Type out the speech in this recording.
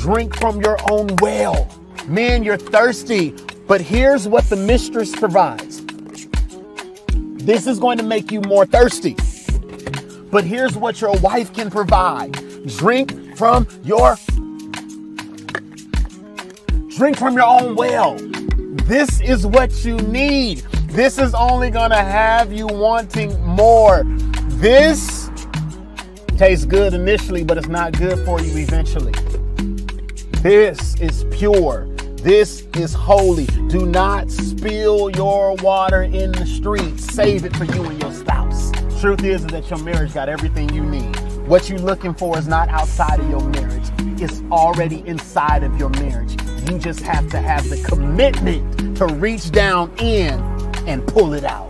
drink from your own well. Man, you're thirsty, but here's what the mistress provides. This is going to make you more thirsty. But here's what your wife can provide. Drink from your drink from your own well. This is what you need. This is only going to have you wanting more. This tastes good initially, but it's not good for you eventually. This is pure. This is holy. Do not spill your water in the street. Save it for you and your spouse. Truth is, is that your marriage got everything you need. What you're looking for is not outside of your marriage. It's already inside of your marriage. You just have to have the commitment to reach down in and pull it out.